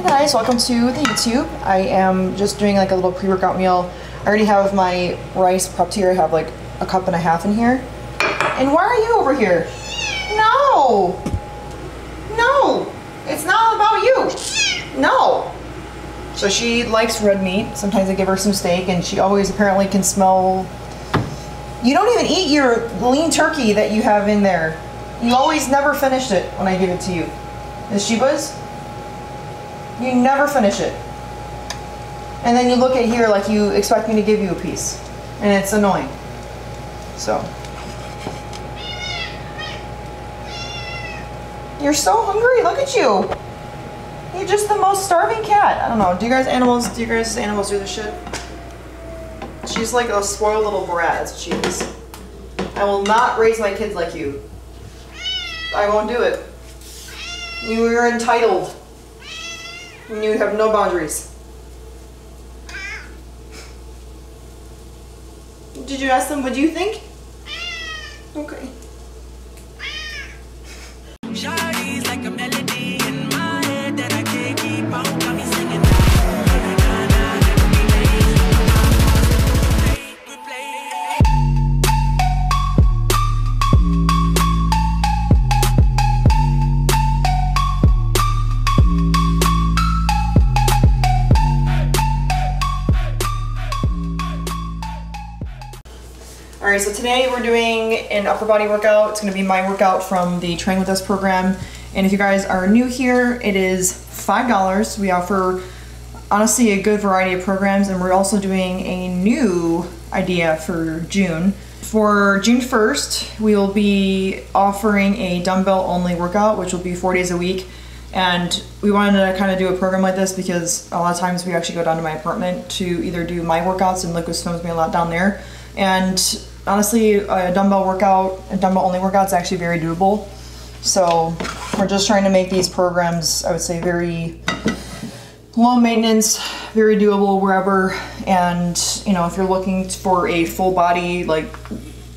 Hi guys, welcome to the YouTube. I am just doing like a little pre-workout meal. I already have my rice prepped here. I have like a cup and a half in here. And why are you over here? No! No! It's not about you! No! So she likes red meat. Sometimes I give her some steak and she always apparently can smell... You don't even eat your lean turkey that you have in there. You always never finished it when I give it to you. The Shebas? You never finish it. And then you look at here like you expect me to give you a piece. And it's annoying. So. You're so hungry. Look at you. You're just the most starving cat. I don't know. Do you guys animals, do you guys animals do this shit? She's like a spoiled little brat. That's what she is. I will not raise my kids like you. I won't do it. You are entitled. You have no boundaries. Did you ask them what do you think? Okay. So today we're doing an upper body workout. It's gonna be my workout from the Train With Us program. And if you guys are new here, it is $5. We offer honestly a good variety of programs and we're also doing a new idea for June. For June 1st, we will be offering a dumbbell only workout, which will be four days a week. And we wanted to kind of do a program like this because a lot of times we actually go down to my apartment to either do my workouts and Lucas films me a lot down there. And honestly, a dumbbell workout, a dumbbell only workout is actually very doable. So we're just trying to make these programs, I would say, very low maintenance, very doable wherever. And you know, if you're looking for a full body, like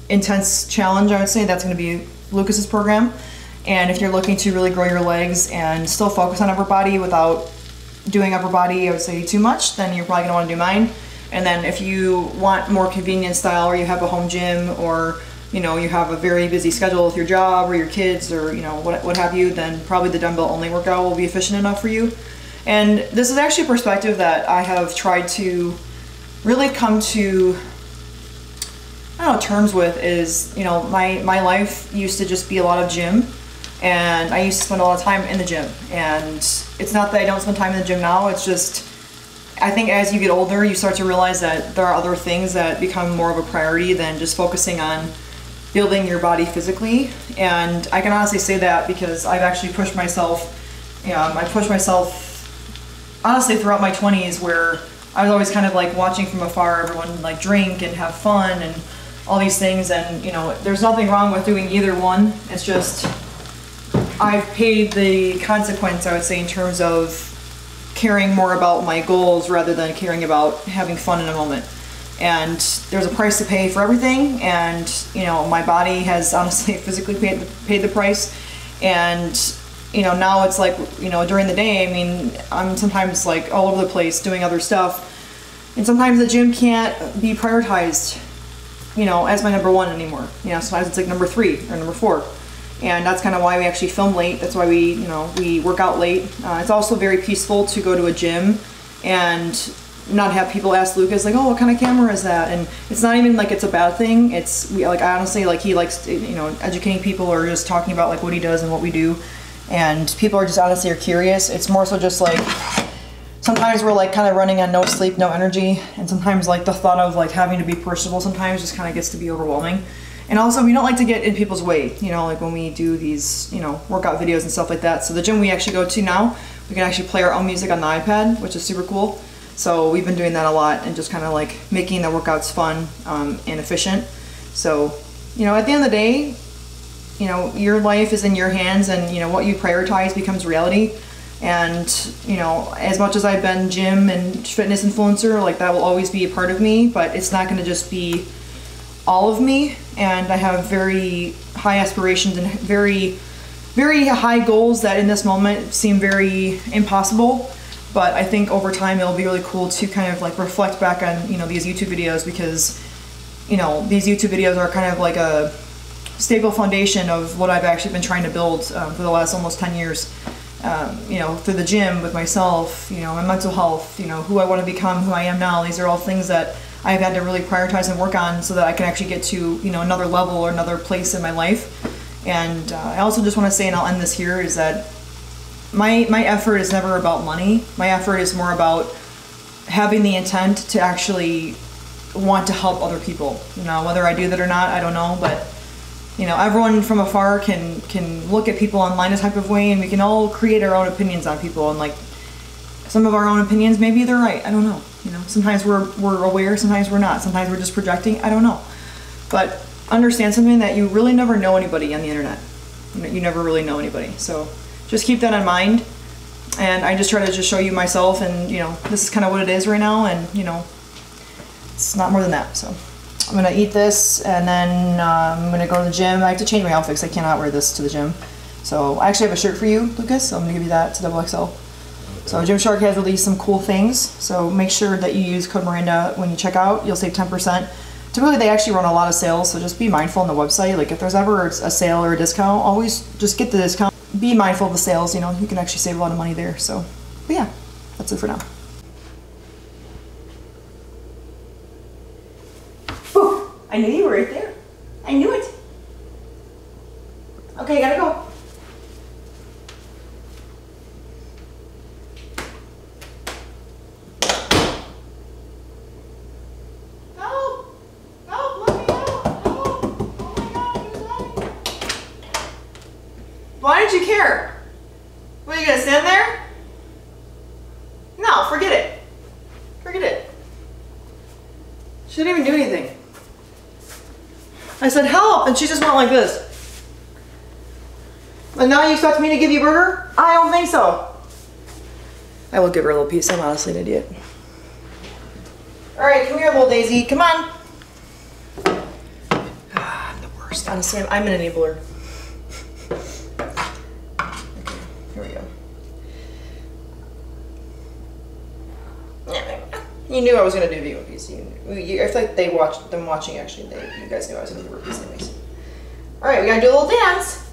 intense challenge, I would say that's going to be Lucas's program. And if you're looking to really grow your legs and still focus on upper body without doing upper body, I would say too much, then you're probably gonna want to do mine. And then if you want more convenient style, or you have a home gym, or you know you have a very busy schedule with your job or your kids, or you know what what have you, then probably the dumbbell only workout will be efficient enough for you. And this is actually a perspective that I have tried to really come to I don't know terms with is you know my my life used to just be a lot of gym and I used to spend a lot of time in the gym and it's not that I don't spend time in the gym now it's just I think as you get older you start to realize that there are other things that become more of a priority than just focusing on building your body physically. And I can honestly say that because I've actually pushed myself know, I pushed myself honestly throughout my 20s where I was always kind of like watching from afar everyone like drink and have fun and all these things. And you know there's nothing wrong with doing either one. It's just I've paid the consequence I would say in terms of caring more about my goals rather than caring about having fun in a moment. And there's a price to pay for everything and you know my body has honestly physically paid the, paid the price. And you know now it's like you know during the day i mean i'm sometimes like all over the place doing other stuff. And sometimes the gym can't be prioritized you know as my number one anymore. You know sometimes it's like number three or number four and that's kind of why we actually film late that's why we you know we work out late uh, it's also very peaceful to go to a gym and not have people ask Lucas like, oh, what kind of camera is that? And it's not even like it's a bad thing. It's we, like I honestly like he likes you know educating people or just talking about like what he does and what we do, and people are just honestly are curious. It's more so just like sometimes we're like kind of running on no sleep, no energy, and sometimes like the thought of like having to be personable sometimes just kind of gets to be overwhelming. And also, we don't like to get in people's way, you know, like when we do these, you know, workout videos and stuff like that. So the gym we actually go to now, we can actually play our own music on the iPad, which is super cool. So we've been doing that a lot and just kind of like making the workouts fun um, and efficient. So, you know, at the end of the day, you know, your life is in your hands and, you know, what you prioritize becomes reality. And, you know, as much as I've been gym and fitness influencer, like that will always be a part of me, but it's not going to just be all of me. And I have very high aspirations and very, very high goals that in this moment seem very impossible but I think over time it'll be really cool to kind of like reflect back on you know these YouTube videos because you know these YouTube videos are kind of like a stable foundation of what I've actually been trying to build um, for the last almost 10 years. Um, you know, through the gym with myself, you know, my mental health, you know, who I want to become, who I am now. These are all things that I've had to really prioritize and work on so that I can actually get to, you know, another level or another place in my life. And uh, I also just want to say, and I'll end this here, is that my my effort is never about money. My effort is more about having the intent to actually want to help other people. You know, whether I do that or not, I don't know, but you know, everyone from afar can can look at people online a type of way, and we can all create our own opinions on people. And like some of our own opinions, maybe they're right. I don't know. You know, sometimes we're we're aware, sometimes we're not. Sometimes we're just projecting. I don't know. But understand something that you really never know anybody on the internet. You, never really know anybody. So just keep that in mind. And I just try to just show you myself, and you know, this is kind of what it is right now, and you know, it's not more than that. So. I'm gonna eat this and then uh, I'm gonna go to the gym. I have to change my outfit because I cannot wear this to the gym. So I actually have a shirt for you, Lucas. So I'm gonna give you that to double XL. So Gymshark has released some cool things. So make sure that you use code Miranda when you check out. You'll save 10%. Typically they actually run a lot of sales, so just be mindful on the website. Like if there's ever a sale or a discount, always just get the discount. Be mindful of the sales. You know you can actually save a lot of money there. So, but yeah, that's it for now. I knew you were right there. I knew it. Okay, gotta go. Help! Help! Let me out! Help! Oh my god, he's running. You care? What, are you gonna stand there? No, forget it. Forget it. She didn't even do anything. I said, help! And she just went like this. And now you expect me to give you a burger? I don't think so. I will give her a little piece. I'm honestly an idiot. All right, come here, little Daisy. Come on. Ah, I'm the worst. Honestly, I'm, I'm an enabler. Okay, here we go. You knew I was gonna do the Piece. You, you, I feel like they watched them watching. Actually, they you guys knew I was gonna do One Piece anyways. All right, we gotta do a little dance.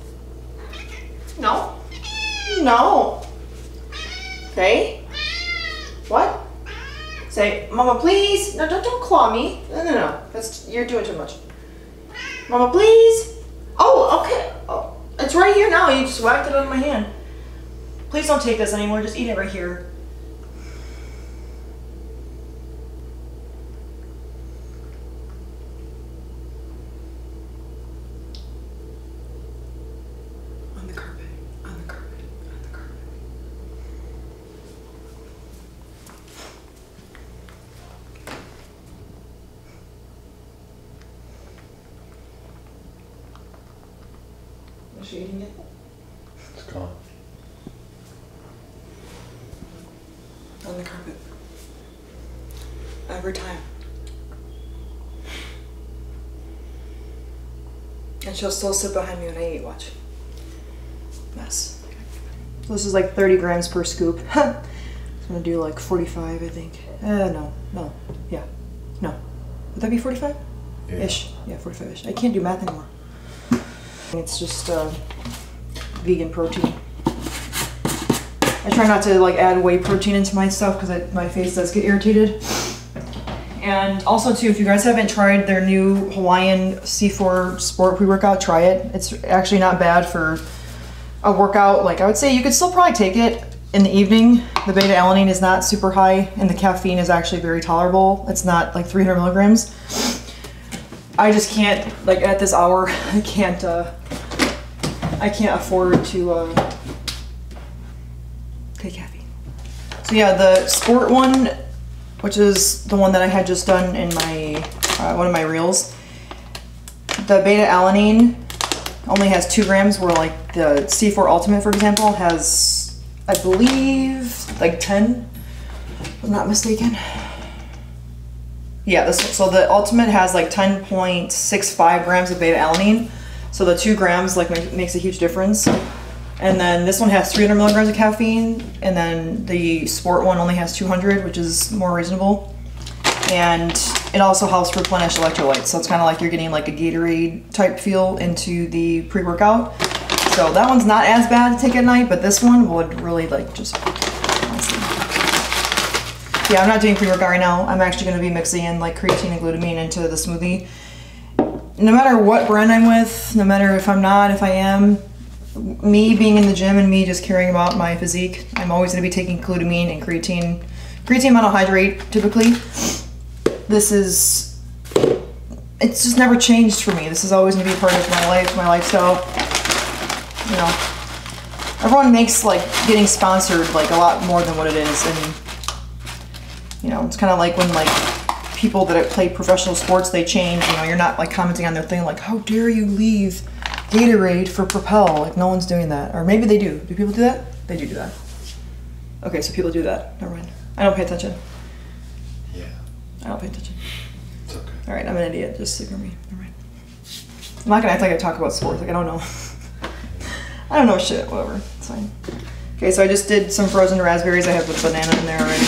No, no. Okay. What? Say, Mama, please. No, don't don't claw me. No, no, no. That's you're doing too much. Mama, please. Oh, okay. Oh, it's right here now. You just whacked it on my hand. Please don't take this anymore. Just eat it right here. On the carpet. On the carpet. On the carpet. Is she eating it? It's gone. On the carpet. Every time. And she'll still sit behind me when I eat. Watch. Mess. This is like 30 grams per scoop. I'm gonna do like 45, I think. Uh, no, no, yeah, no. Would that be 45? Yeah. Ish. Yeah, 45 ish. I can't do math anymore. It's just uh, vegan protein. I try not to like add whey protein into my stuff because my face does get irritated. And also too, if you guys haven't tried their new Hawaiian C4 Sport pre-workout, try it. It's actually not bad for a workout. Like I would say you could still probably take it in the evening. The beta alanine is not super high and the caffeine is actually very tolerable. It's not like 300 milligrams. I just can't, like at this hour, I can't, uh, I can't afford to, uh, take caffeine. So yeah, the sport one, which is the one that I had just done in my, uh, one of my reels, the beta alanine only has two grams where like the C4 Ultimate, for example, has, I believe, like 10, if I'm not mistaken. Yeah, this so the Ultimate has like 10.65 grams of beta alanine. So the two grams like ma- makes a huge difference. And then this one has 300 milligrams of caffeine, and then the sport one only has 200, which is more reasonable. And it also helps replenish electrolytes, so it's kind of like you're getting like a Gatorade type feel into the pre-workout. So that one's not as bad to take at night, but this one would really like just. Yeah, I'm not doing pre-workout right now. I'm actually going to be mixing in like creatine and glutamine into the smoothie. No matter what brand I'm with, no matter if I'm not, if I am, me being in the gym and me just caring about my physique, I'm always going to be taking glutamine and creatine. Creatine monohydrate typically. This is it's just never changed for me. This is always going to be a part of my life, my lifestyle. You know, everyone makes like getting sponsored like a lot more than what it is, and you know, it's kind of like when like people that play professional sports they change. You know, you're not like commenting on their thing like, "How dare you leave Gatorade for Propel?" Like no one's doing that, or maybe they do. Do people do that? They do do that. Okay, so people do that. Never mind. I don't pay attention. Yeah, I don't pay attention. it's okay. All right, I'm an idiot. Just ignore me. Never mind. I'm not gonna act like I talk about sports. Like I don't know. I don't know shit. Whatever. It's fine. Okay, so I just did some frozen raspberries. I have the banana in there already.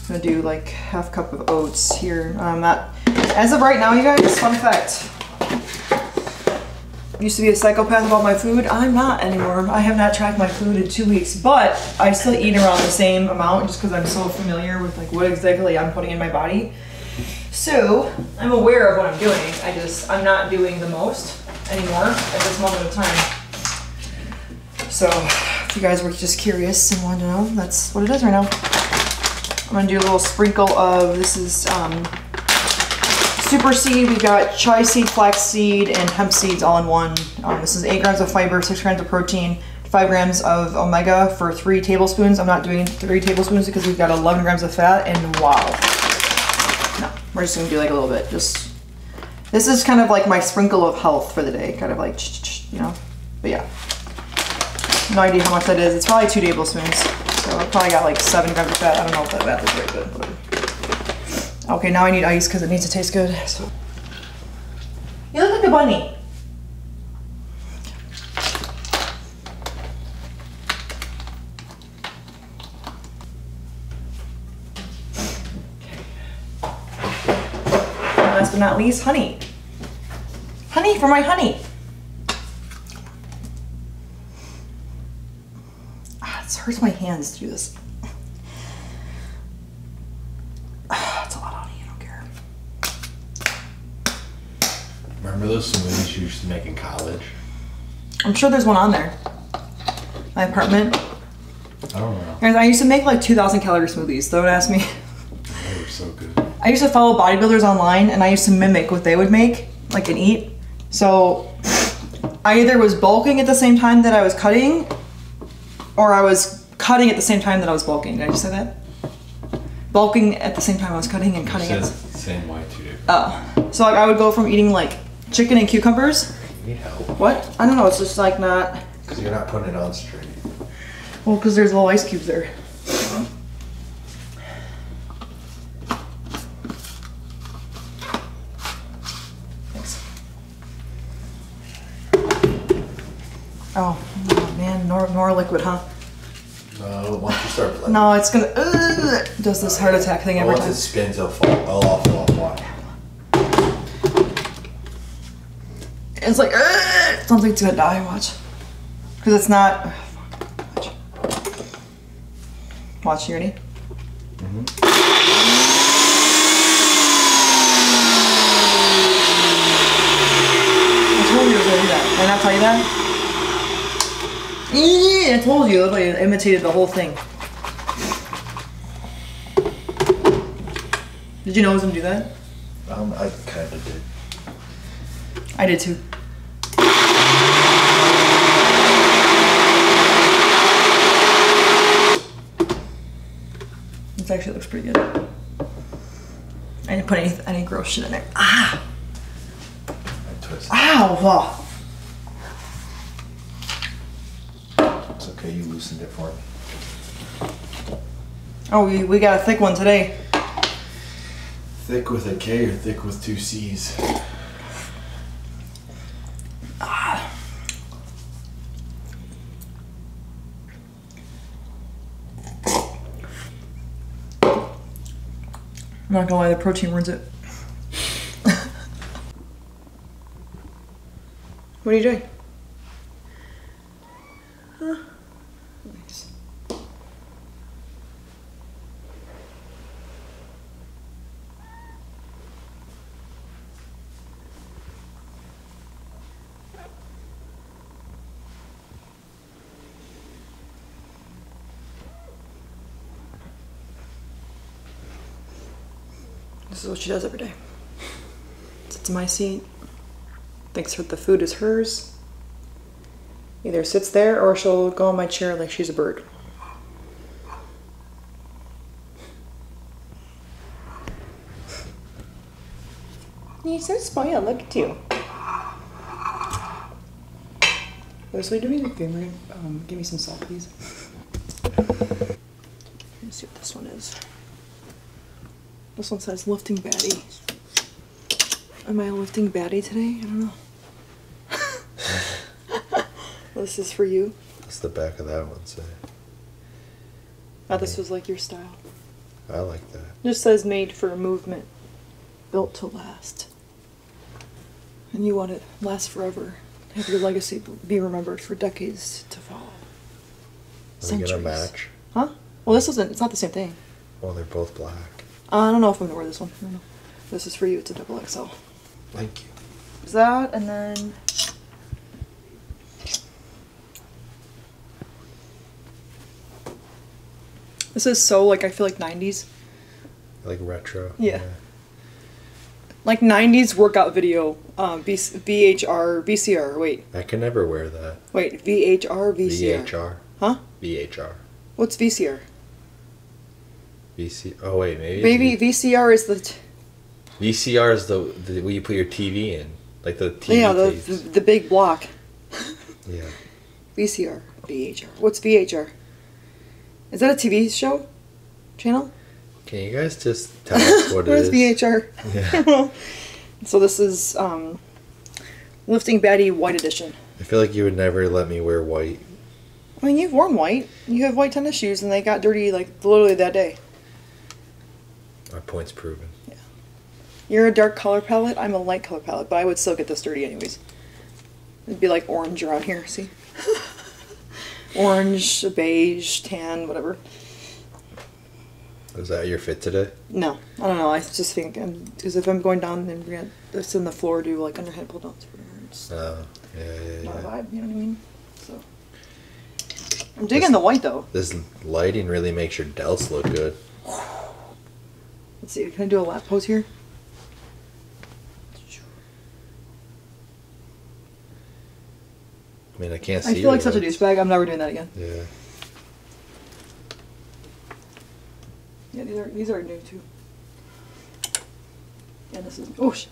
I'm gonna do like half cup of oats here. Um, not as of right now, you guys. Fun fact. Used to be a psychopath about my food. I'm not anymore. I have not tracked my food in two weeks, but I still eat around the same amount just because I'm so familiar with like what exactly I'm putting in my body. So I'm aware of what I'm doing. I just I'm not doing the most anymore at this moment of time. So if you guys were just curious and wanted to know, that's what it is right now. I'm gonna do a little sprinkle of this is um, super seed. We've got chia seed, flax seed, and hemp seeds all in one. Um, this is eight grams of fiber, six grams of protein, five grams of omega for three tablespoons. I'm not doing three tablespoons because we've got 11 grams of fat, and wow. No, we're just gonna do like a little bit. Just this is kind of like my sprinkle of health for the day, kind of like you know. But yeah, no idea how much that is. It's probably two tablespoons. So I probably got like seven grams of fat. I don't know if that math is very good. Whatever. Okay, now I need ice because it needs to taste good. So you look like a bunny. Last but not least, honey. Honey for my honey. Ah, it hurts my hands to do this. Ah, it's a lot of honey, I don't care. Remember those smoothies you used to make in college? I'm sure there's one on there. My apartment. I don't know. I used to make like 2,000 calorie smoothies. Don't ask me. They were so good. I used to follow bodybuilders online and I used to mimic what they would make, like and eat. So I either was bulking at the same time that I was cutting, or I was cutting at the same time that I was bulking. Did I just say that? Bulking at the same time I was cutting and cutting at the same way too. Oh. So like I would go from eating like chicken and cucumbers. Need help? What? I don't know, it's just like not Because you're not putting it on straight. well because there's little ice cubes there. Thanks. Oh, oh man, nor, nor liquid, huh? No, once you start blending. No, it's gonna uh, does this heart attack thing every Once time. it spins, it'll fall. It'll all fall off. It's like uh, sounds like it's gonna die. Watch, because it's not. Watch. Watch, you ready? I told you it was gonna do that. Did I not tell you that? Yeah, I told you. Literally, it imitated the whole thing. Did you know it was gonna do that? Um, I kind of did. I did too. This actually looks pretty good. I didn't put any any gross shit in there. Ah! I twisted. Ow! It's okay. You loosened it for me. Oh, we, we got a thick one today. Thick with a K or thick with two C's? I'm not gonna lie, the protein ruins it. what are you doing? She does every day. Sits in my seat, thinks that the food is hers. Either sits there or she'll go on my chair like she's a bird. You're so spoiled, look at you. Leslie, do me a favor. Um, give me some salt, please. Let's see what this one is. This one says lifting baddie. Am I a lifting baddie today? I don't know. this is for you. What's the back of that one say? Oh, this was like your style. I like that. Just says made for movement, built to last. And you want it last forever. Have your legacy be remembered for decades to follow. Are they gonna match? Huh? Well, this isn't. It's not the same thing. Well, they're both black. Uh, I don't know if I'm gonna wear this one. I don't know. This is for you. It's a double XL. Thank you. Is that and then this is so like I feel like 90s, Like retro. Yeah. like 90s workout video. Um, B- VHR, VCR. Wait, I can never wear that. wait, VHR, VCR. VHR. Huh? VHR. What's VCR? VC. Oh wait, maybe. Baby, VCR is the t- VCR is the, the where you put your TV in, like the TV yeah the, the the big block. yeah. VCR, VHR. What's VHR? Is that a TV show? Channel? Can you guys just tell us what it Where's is? VHR? Yeah. So this is um, Lifting Baddie White Edition. I feel like you would never let me wear white. I mean, you've worn white. You have white tennis shoes, and they got dirty like literally that day. My point's proven. Yeah. You're a dark color palette. I'm a light color palette, but I would still get this dirty anyways. It'd be like orange around here. See, orange, beige, tan, whatever. Is that your fit today? No, I don't know. I just think um, because if I'm going down and gonna this in the floor, do like underhead pull downs for her. It's Oh, yeah, yeah, yeah. vibe. You know what I mean? So I'm digging the white though. This lighting really makes your delts look good. Let's see. Can I do a lat pose here? I mean, I can't see. I feel like such a douchebag. I'm never doing that again. Yeah. Yeah, these are these are new too. And this is oh sh-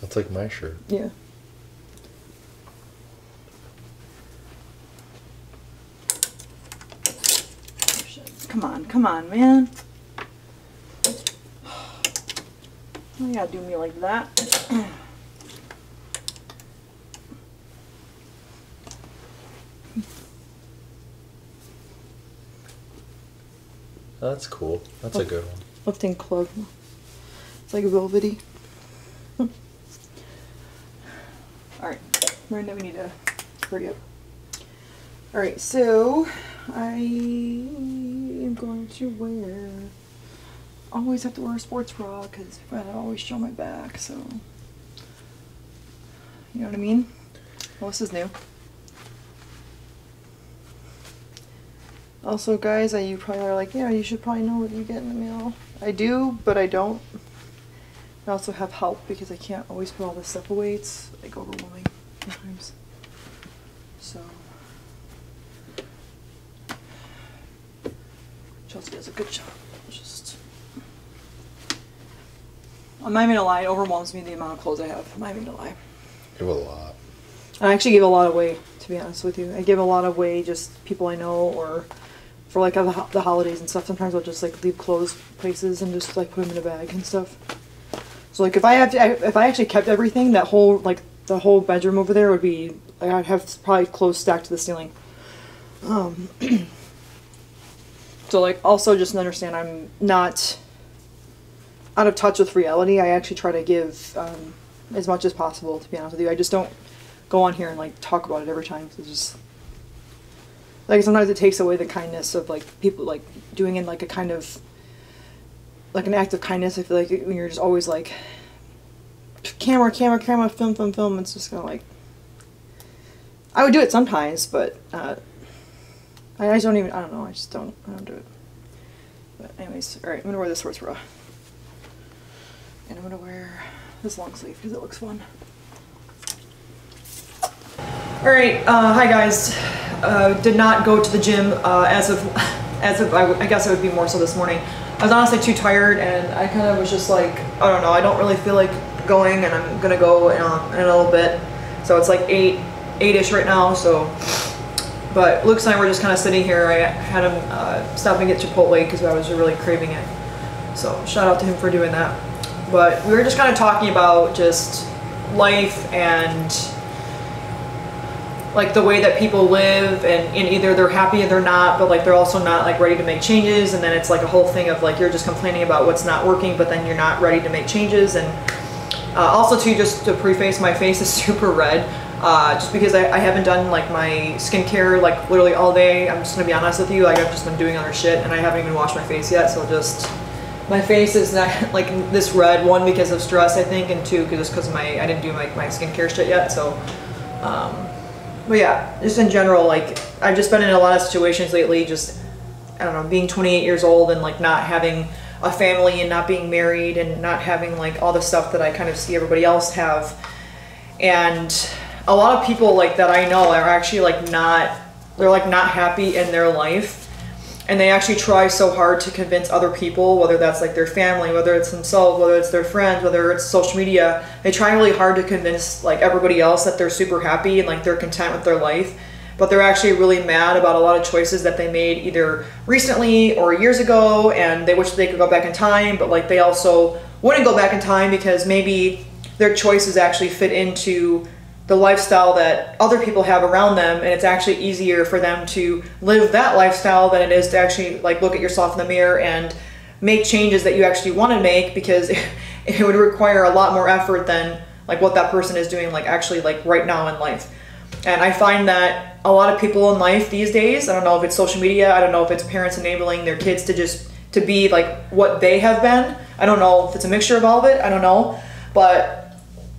That's like my shirt. yeah. Come on, come on, man. You gotta do me like that. Oh, that's cool. That's a good one. Lifting club. It's like velvety. Alright, Miranda, we need to hurry up. Alright, so I am going to wear. Always have to wear a sports bra because I always show my back, so. You know what I mean? Well, this is new. Also, guys, I, you probably are like, yeah, you should probably know what you get in the mail. I do, but I don't. I also have help because I can't always put all this stuff away. It's like overwhelming sometimes. So. Chelsea does a good job. Just. I'm not even gonna lie, it overwhelms me the amount of clothes I have. I'm not even gonna lie. You have a lot. I actually give a lot away, to be honest with you. I give a lot away just people I know or for like the, holidays and stuff. Sometimes I'll just like leave clothes places and just like put them in a bag and stuff. So like if I have to, if I actually kept everything, that whole like the whole bedroom over there would be I'd have probably clothes stacked to the ceiling. Um, So like also just understand I'm not out of touch with reality. I actually try to give um, as much as possible. To be honest with you, I just don't go on here and like talk about it every time. It's just like sometimes it takes away the kindness of like people like doing in like a kind of like an act of kindness. I feel like when you're just always like camera, camera, camera, film, film, film. It's just kind of like I would do it sometimes, but uh, I just don't even. I don't know. I just don't. I don't do it. But anyways, all right. I'm gonna wear this sports bra, and I'm gonna wear this long sleeve because it looks fun. All right. Uh, hi guys. Uh, did not go to the gym uh, as of as of I, guess it would be more so this morning. I was honestly too tired, and I kind of was just like I don't know. I don't really feel like going, and I'm gonna go in a, in a little bit. So it's like eight eight-ish right now. So. But Luke and I were just kind of sitting here. I had him uh, stop and get Chipotle because I was really craving it. So shout out to him for doing that. But we were just kind of talking about just life and like the way that people live and, and either they're happy or they're not, but like they're also not like ready to make changes. And then it's like a whole thing of like you're just complaining about what's not working, but then you're not ready to make changes. And uh, also too, just to preface, my face is super red. Uh, just because I, I haven't done like my skincare like literally all day. I'm just gonna be honest with you. Like I've just been doing other shit and I haven't even washed my face yet. So just my face is not like this red. One because of stress, I think, and two because because my I didn't do my my skincare shit yet. So, um, but yeah, just in general, like I've just been in a lot of situations lately. Just I don't know, being 28 years old and like not having a family and not being married and not having like all the stuff that I kind of see everybody else have. And a lot of people like that I know are actually like not they're like not happy in their life. And they actually try so hard to convince other people, whether that's like their family, whether it's themselves, whether it's their friends, whether it's social media. They try really hard to convince like everybody else that they're super happy and like they're content with their life but they're actually really mad about a lot of choices that they made either recently or years ago and they wish they could go back in time but like they also wouldn't go back in time because maybe their choices actually fit into the lifestyle that other people have around them and it's actually easier for them to live that lifestyle than it is to actually like look at yourself in the mirror and make changes that you actually want to make because it would require a lot more effort than like what that person is doing like actually like right now in life and I find that a lot of people in life these days, I don't know if it's social media, I don't know if it's parents enabling their kids to just to be like what they have been. I don't know if it's a mixture of all of it, I don't know. But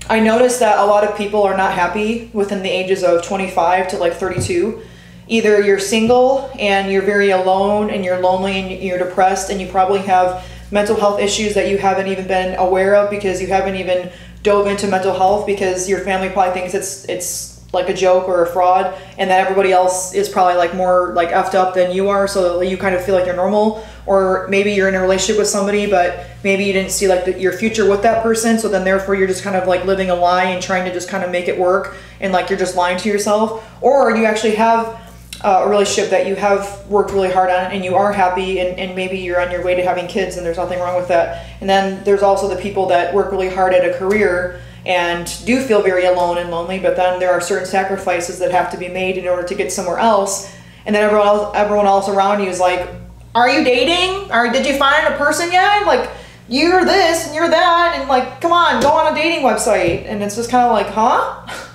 I noticed that a lot of people are not happy within the ages of 25 to like 32. Either you're single and you're very alone and you're lonely and you're depressed and you probably have mental health issues that you haven't even been aware of because you haven't even dove into mental health because your family probably thinks it's it's like a joke or a fraud and that everybody else is probably like more like effed up than you are so you kind of feel like you're normal or maybe you're in a relationship with somebody but maybe you didn't see like the, your future with that person. So then therefore you're just kind of like living a lie and trying to just kind of make it work. And like you're just lying to yourself. Or you actually have uh, a relationship that you have worked really hard on and you are happy and, and maybe you're on your way to having kids and there's nothing wrong with that. And then there's also the people that work really hard at a career and do feel very alone and lonely but then there are certain sacrifices that have to be made in order to get somewhere else. And then everyone else everyone else around you is like are you dating? Or did you find a person yet? Like you're this and you're that and like come on go on a dating website. And it's just kind of like huh?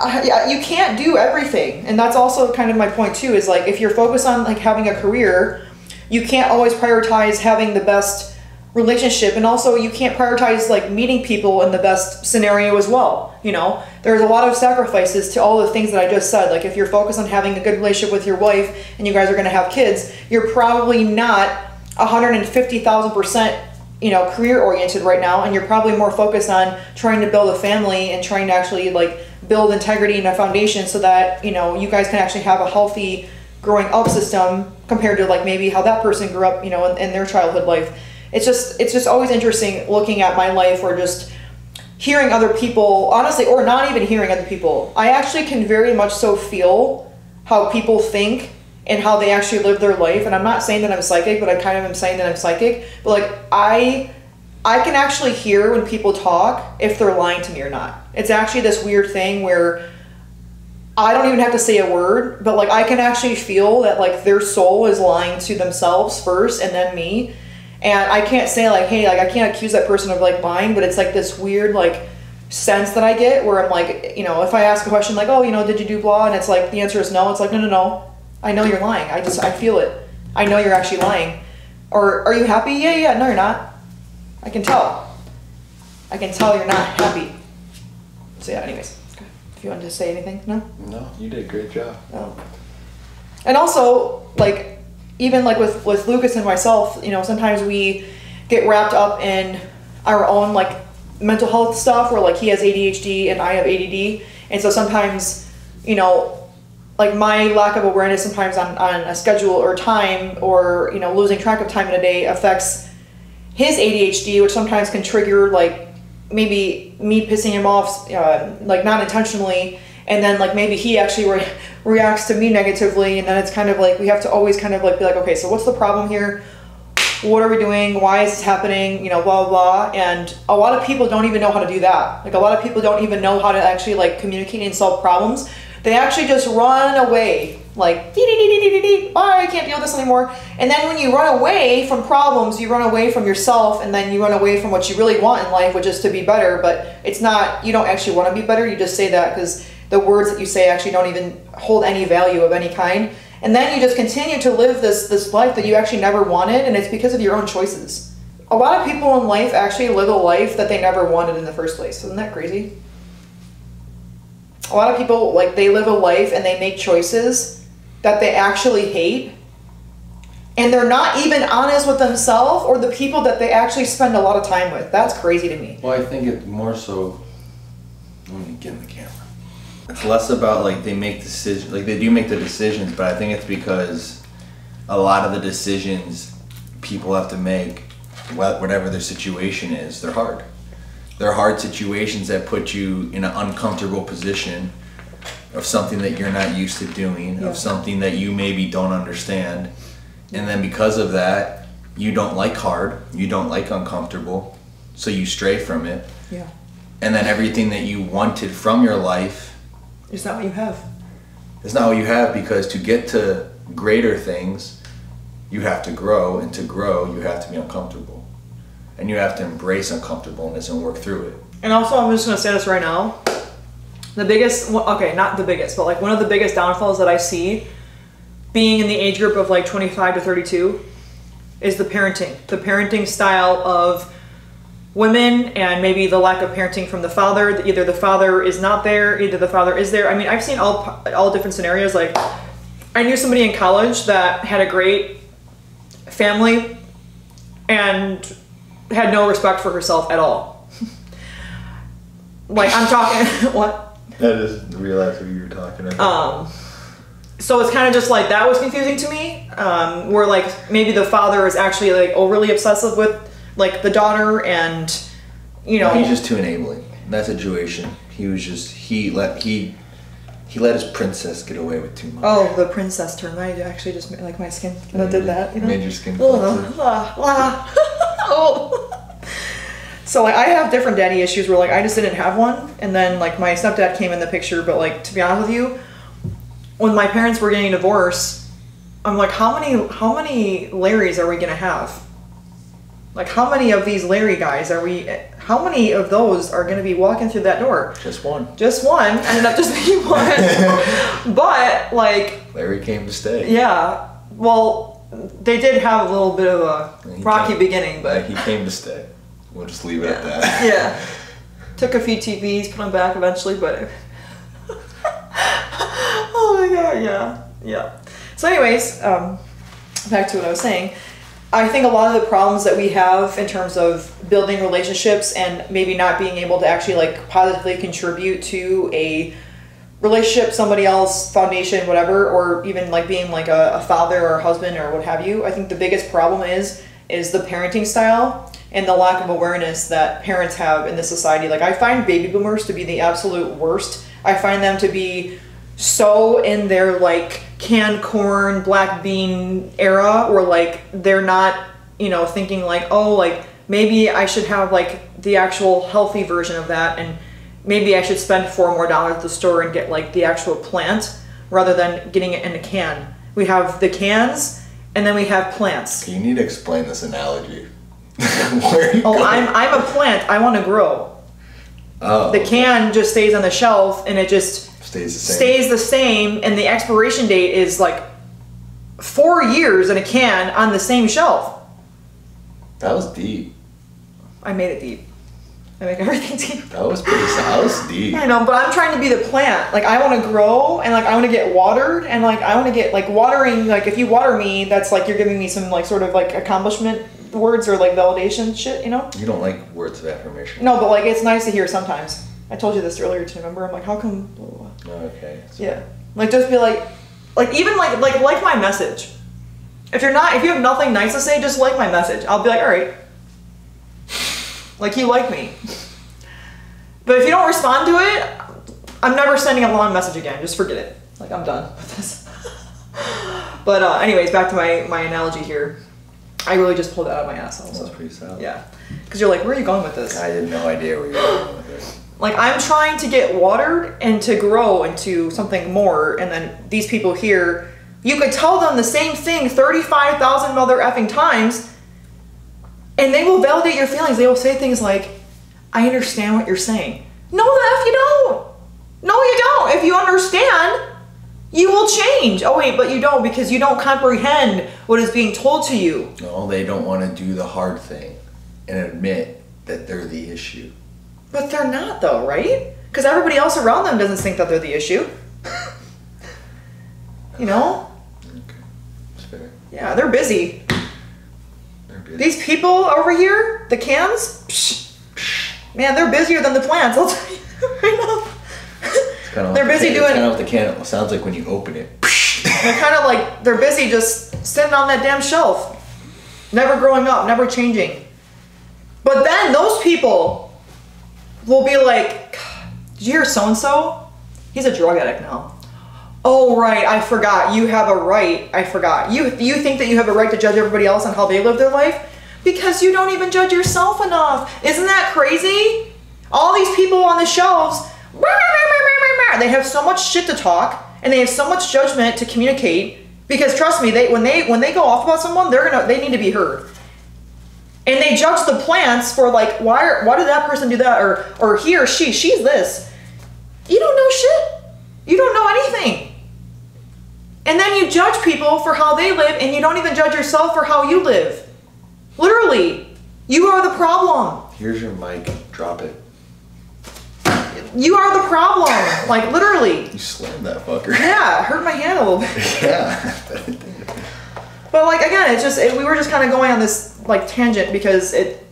Uh, yeah, you can't do everything. And that's also kind of my point too is like if you're focused on like having a career you can't always prioritize having the best relationship. And also you can't prioritize like meeting people in the best scenario as well you know? There's a lot of sacrifices to all the things that i just said. Like if you're focused on having a good relationship with your wife and you guys are going to have kids you're probably not 150000% you know career oriented right now and you're probably more focused on trying to build a family and trying to actually like build integrity and a foundation so that you know you guys can actually have a healthy growing up system compared to like maybe how that person grew up you know in, in their childhood life it's just it's just always interesting looking at my life or just hearing other people honestly or not even hearing other people. I actually can very much so feel how people think and how they actually live their life. And i'm not saying that i'm psychic but i kind of am saying that i'm psychic. But like i i can actually hear when people talk if they're lying to me or not. It's actually this weird thing where I don't even have to say a word, but like I can actually feel that like their soul is lying to themselves first and then me. And I can't say like, hey, like I can't accuse that person of like lying, but it's like this weird like sense that I get where I'm like, you know, if I ask a question like, oh, you know, did you do blah? And it's like the answer is no. It's like, no, no, no. I know you're lying. I just I feel it. I know you're actually lying. Or are you happy? Yeah, yeah. No, you're not. I can tell. I can tell you're not happy. So yeah. Anyways, if you wanted to say anything, no. No, you did a great job. Um, and also, like, even like with with Lucas and myself, you know, sometimes we get wrapped up in our own like mental health stuff, where like he has ADHD and I have ADD, and so sometimes, you know, like my lack of awareness sometimes on on a schedule or time or you know losing track of time in a day affects his ADHD, which sometimes can trigger like maybe me pissing him off, uh, like not intentionally, and then like maybe he actually re- reacts to me negatively, and then it's kind of like we have to always kind of like be like, okay, so what's the problem here? What are we doing? Why is this happening? You know, blah blah blah. And a lot of people don't even know how to do that. Like a lot of people don't even know how to actually like communicate and solve problems. They actually just run away, like dee dee dee. Oh, I can't deal with this anymore. And then when you run away from problems, you run away from yourself, and then you run away from what you really want in life, which is to be better. But it's not. You don't actually want to be better. You just say that because the words that you say actually don't even hold any value of any kind. And then you just continue to live this this life that you actually never wanted, and it's because of your own choices. A lot of people in life actually live a life that they never wanted in the first place. Isn't that crazy? a lot of people like they live a life and they make choices that they actually hate and they're not even honest with themselves or the people that they actually spend a lot of time with that's crazy to me Well, I think it's more so. Let me get in the camera. It's less about like they make decisions, like they do make the decisions, but I think it's because a lot of the decisions people have to make, whatever their situation is, they're hard. They're hard situations that put you in an uncomfortable position of something that you're not used to doing, Yeah. of something that you maybe don't understand. And then because of that, you don't like hard, you don't like uncomfortable, so you stray from it. yeah And then everything that you wanted from your life it's not what you have It's not what you have because to get to greater things, you have to grow, and to grow, you have to be uncomfortable. And you have to embrace uncomfortableness and work through it. and also i'm just going to say this right now the biggest okay not the biggest but like one of the biggest downfalls that i see being in the age group of like 25 to 32 is the parenting the parenting style of women and maybe the lack of parenting from the father either the father is not there either the father is there i mean i've seen all all different scenarios like i knew somebody in college that had a great family and had no respect for herself at all like i'm talking what That is realize what you were talking about. um, so it's kind of just like that was confusing to me. Um, where like maybe the father is actually like overly obsessive with like the daughter, and you know, He's just too enabling. In that situation, he was just he let he he let his princess get away with too much. oh, the princess term. I actually just made, like my skin kind of did that. You know? Made your skin ah, ah. oh. So like I have different daddy issues where like I just didn't have one, and then like my stepdad came in the picture. But like to be honest with you, when my parents were getting divorced, I'm like, how many how many Larrys are we gonna have? Like how many of these Larry guys are we? How many of those are gonna be walking through that door? Just one. Just one ended up just being one, but like Larry came to stay. yeah, well, they did have a little bit of a He rocky came- beginning, but he came to stay. We'll just leave it at that. yeah. Took a few TVs, put them back eventually, but. oh my god, yeah, yeah. So, anyways, um, back to what I was saying. I think a lot of the problems that we have in terms of building relationships and maybe not being able to actually like positively contribute to a relationship, somebody else, foundation, whatever, or even like being like a, a father or a husband or what have you. I think the biggest problem is is the parenting style and the lack of awareness that parents have in this society. Like I find baby boomers to be the absolute worst. I find them to be so in their like canned corn, black bean era, or like they're not, you know, thinking like, oh, like maybe I should have like the actual healthy version of that and maybe I should spend four more dollars at the store and get like the actual plant rather than getting it in a can. We have the cans and then we have plants. You need to explain this analogy. Where Oh, going? I'm I'm a plant. I want to grow. Oh, The can just stays on the shelf and it just stays the same. stays the same and the expiration date is like four years in a can on the same shelf. That was deep. I made it deep. I make everything deep. That was pretty. That was deep. I know, but I'm trying to be the plant. Like I want to grow and like I want to get watered and like I want to get like watering. Like if you water me, that's like you're giving me some like sort of like accomplishment words or like validation shit. You know? You don't like words of affirmation. No, but like it's nice to hear sometimes. I told you this earlier too. Remember? I'm like, how come? Blah, blah, blah. Okay. so- Yeah. Like just be like, like even like like like my message. If you're not, if you have nothing nice to say, just like my message. I'll be like, all right. Like you like me. But if you don't respond to it, I'm never sending a long message again. Just forget it. Like I'm done with this. but uh, anyways, back to my my analogy here. I really just pulled that out of my ass. That was pretty solid. Yeah. Because you're like, where are you going with this? I had no idea where you were going with this. Like I'm trying to get watered and to grow into something more, and then these people here, you could tell them the same thing 35,000 mother effing times, and they will validate your feelings. They will say things like, I understand what you're saying. No, the F you don't. No, you don't. If you understand, you will change. Oh, wait, but you don't because you don't comprehend what is being told to you. No, they don't want to do the hard thing and admit that they're the issue. But they're not, though, right? Because everybody else around them doesn't think that they're the issue. you know? Okay. Yeah, they're busy. They're good. These people over here, the cans, psh, man, they're busier than the plants. I'll tell you right now. They're what the busy doing- It's kind of what the can sounds like when you open it. They're kind of like they're busy just sitting on that damn shelf, never growing up, never changing. But then those people will be like, "Did you hear so and so? He's a drug addict now." Oh right, I forgot. You have a right. I forgot. You you think that you have a right to judge everybody else on how they live their life because you don't even judge yourself enough. Isn't that crazy? All these people on the shelves, they have so much shit to talk and they have so much judgment to communicate because trust me, they when they when they go off about someone, they're gonna they need to be heard. And they judge the plants for like why are, why did that person do that or or he or she she's this. You don't know shit. You don't know anything. And then you judge people for how they live and you don't even judge yourself for how you live. Literally, you are the problem. Here's your mic. Drop it. You are the problem. Like literally. You slammed that fucker. Yeah, hurt my hand a little bit. yeah. But like again, it's just it, we were just kind of going on this like tangent because it.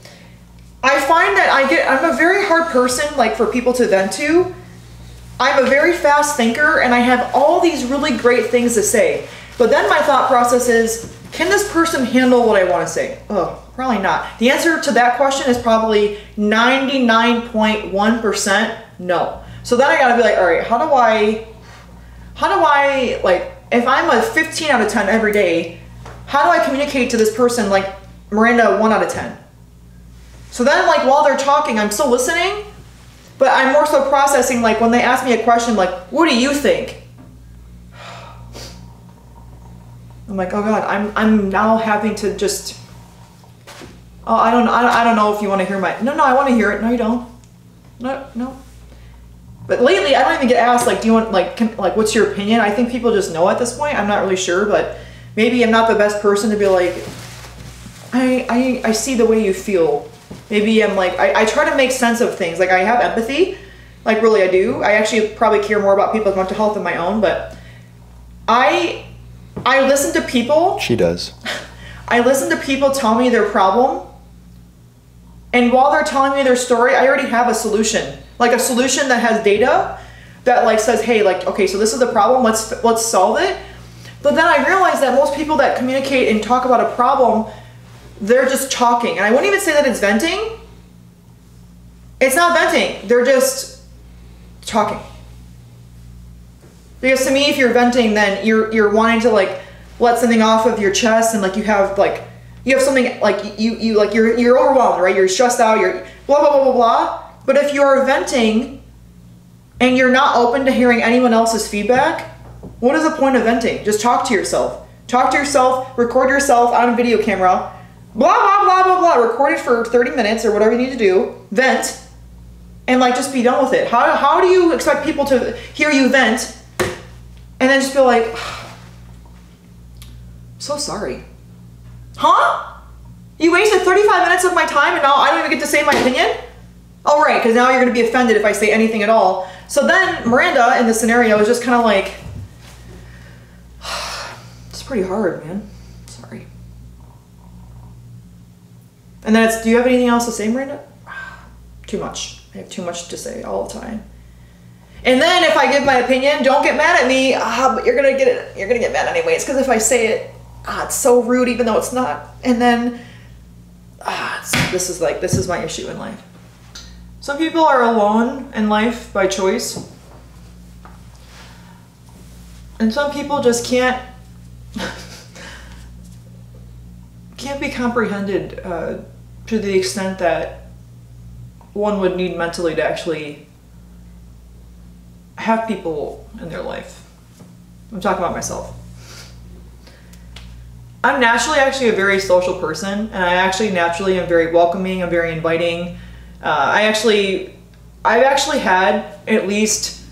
I find that I get I'm a very hard person like for people to vent to. I'm a very fast thinker and I have all these really great things to say. But then my thought process is, can this person handle what I want to say? Oh, probably not. The answer to that question is probably 99.1% no. So then I gotta be like, all right, how do I, how do I, like, if I'm a 15 out of 10 every day, how do I communicate to this person like Miranda 1 out of 10? So then, like, while they're talking, I'm still listening, but I'm more so processing, like, when they ask me a question, like, what do you think? I'm like, oh god, I'm I'm now having to just. Oh, I don't I, I don't know if you want to hear my. No, no, I want to hear it. No, you don't. No, no. But lately, I don't even get asked like, do you want like can, like what's your opinion? I think people just know at this point. I'm not really sure, but maybe I'm not the best person to be like. I I I see the way you feel. Maybe I'm like I, I try to make sense of things. Like I have empathy, like really I do. I actually probably care more about people's mental health than my own, but I I listen to people She does. I listen to people tell me their problem. And while they're telling me their story, I already have a solution. Like a solution that has data that like says, "Hey, like okay, so this is the problem. Let's let's solve it." But then I realized that most people that communicate and talk about a problem, they're just talking. And I wouldn't even say that it's venting. It's not venting. They're just talking. Because to me, if you're venting, then you're you're wanting to like let something off of your chest, and like you have like you have something like you you like you're you're overwhelmed, right? You're stressed out. You're blah blah blah blah blah. But if you are venting, and you're not open to hearing anyone else's feedback, what is the point of venting? Just talk to yourself. Talk to yourself, record yourself on a video camera, blah, blah, blah, blah, blah. Record it for 30 minutes or whatever you need to do, vent, and like just be done with it. How, how do you expect people to hear you vent and then just feel like, so sorry? Huh? You wasted 35 minutes of my time and now I don't even get to say my opinion? All right, because now you're going to be offended if I say anything at all. So then Miranda in the scenario is just kind of like, it's pretty hard, man. Sorry. And then it's, do you have anything else to say, Miranda? Too much. I have too much to say all the time. And then if I give my opinion, don't get mad at me. Ah, but you're gonna get it. You're gonna get mad anyways because if I say it, ah, it's so rude even though it's not. And then, ah, this is like this is my issue in life. Some people are alone in life by choice, and some people just can't can't be comprehended uh, to the extent that one would need mentally to actually have people in their life. I'm talking about myself. I'm naturally actually a very social person, and I actually naturally am very welcoming. I'm very inviting. Uh, I actually, I've actually had at least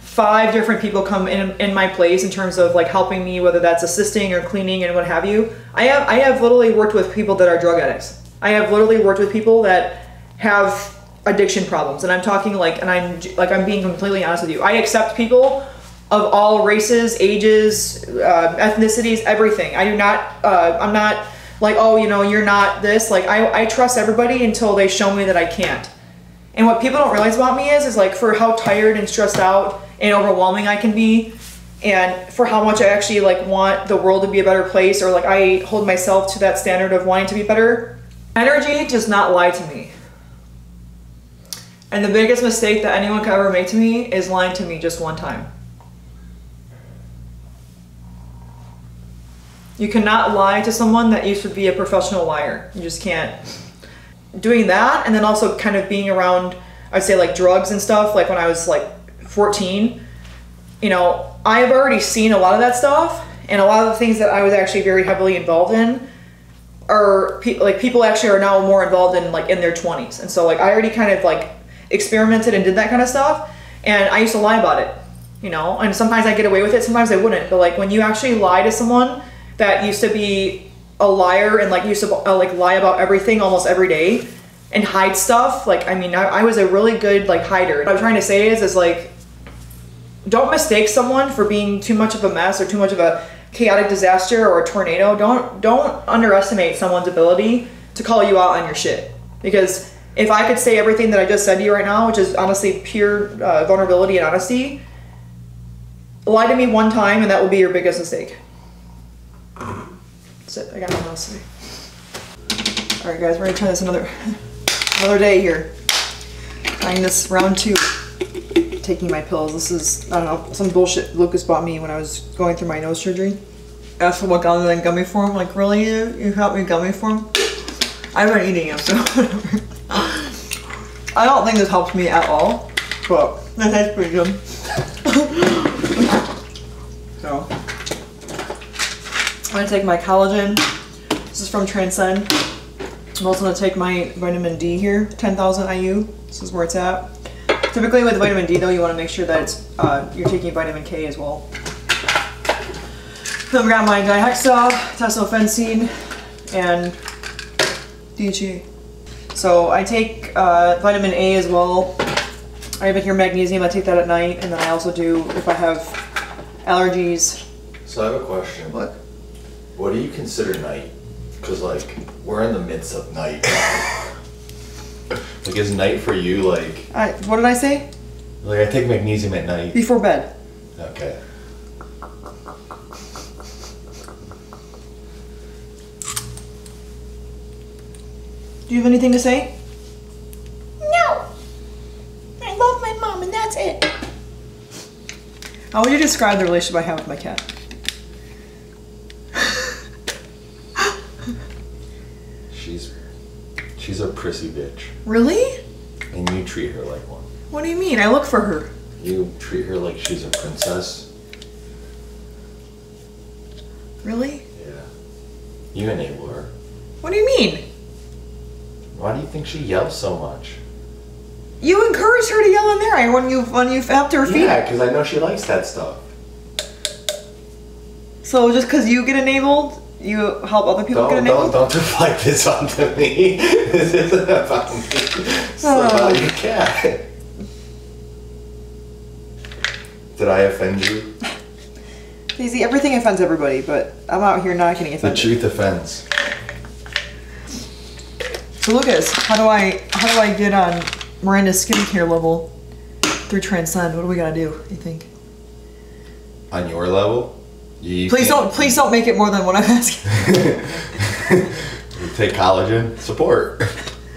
five different people come in in my place in terms of like helping me, whether that's assisting or cleaning and what have you. I have I have literally worked with people that are drug addicts. I have literally worked with people that have addiction problems, and I'm talking like, and I'm like I'm being completely honest with you. I accept people of all races, ages, uh, ethnicities, everything. I do not. Uh, I'm not like, oh, you know, you're not this. Like, I, I trust everybody until they show me that I can't. And what people don't realize about me is, is like for how tired and stressed out and overwhelming I can be, and for how much I actually like want the world to be a better place, or like I hold myself to that standard of wanting to be better. Energy does not lie to me. And the biggest mistake that anyone could ever make to me is lying to me just one time. You cannot lie to someone that used to be a professional liar. You just can't. Doing that and then also kind of being around, I'd say like drugs and stuff, like when I was like 14, you know, I've already seen a lot of that stuff and a lot of the things that I was actually very heavily involved in are pe- like people actually are now more involved in like in their 20s. And so like I already kind of like experimented and did that kind of stuff and I used to lie about it, you know, and sometimes I get away with it, sometimes I wouldn't. But like when you actually lie to someone that used to be a liar and like used to uh, like lie about everything almost every day and hide stuff, like I mean, I, I was a really good like hider. What I'm trying to say is, is like, don't mistake someone for being too much of a mess or too much of a chaotic disaster or a tornado. Don't don't underestimate someone's ability to call you out on your shit because if I could say everything that I just said to you right now, which is honestly pure uh, vulnerability and honesty, lie to me one time and that will be your biggest mistake. That's it. I got nothing else to say. All right, guys, we're gonna try this another another day here. Trying this round two. Taking my pills. This is I don't know some bullshit Lucas bought me when I was going through my nose surgery. Asked for what gummy in gummy form. Like really, you you help me gummy form? I've been eating them, so. I don't think this helps me at all, but that tastes pretty good. so, I'm gonna take my collagen. This is from Transcend. I'm also gonna take my vitamin D here, 10,000 IU. This is where it's at. Typically with vitamin D though, you wanna make sure that it's, uh, you're taking vitamin K as well. Then we got my dihexa, tesofensine, and DHEA. So I take uh, vitamin A as well. I have in here magnesium. I take that at night, and then I also do if I have allergies. So I have a question. What? What do you consider night? Because like we're in the midst of night. like is night for you like I, what did I say? like I take magnesium at night. Before bed. Okay. Do you have anything to say? No. I love my mom and that's it. How would you describe the relationship I have with my cat? She's she's a prissy bitch. Really? And you treat her like one. What do you mean? I look for her. You treat her like she's a princess. Really? Yeah. You enable her. What do you mean? Why do you think she yells so much? You encourage her to yell in there when you when you up to her feet. Yeah, because I know she likes that stuff. So just because you get enabled, you help other people get Don't, don't, don't deflect this onto me. this isn't about me. It's about oh. uh, your cat. Did I offend you? Daisy, everything offends everybody, but I'm out here not getting offended. The truth offends. So Lucas, how do I how do I get on Miranda's skincare level through Transcend? What do we gotta do? You think? On your level, you Please can't- don't please don't make it more than what I'm asking. You take collagen support.